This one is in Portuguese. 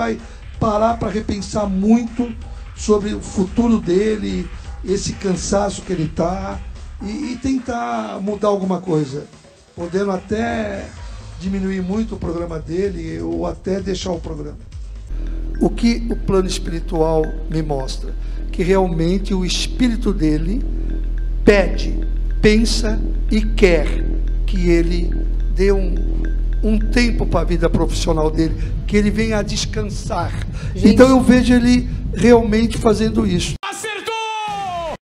vai parar para repensar muito sobre o futuro dele, esse cansaço que ele está e, e tentar mudar alguma coisa, podendo até diminuir muito o programa dele ou até deixar o programa. O que o plano espiritual me mostra? Que realmente o espírito dele pede, pensa e quer que ele dê um, um tempo para a vida profissional dele, que ele venha a descansar. Gente. Então eu vejo ele realmente fazendo isso.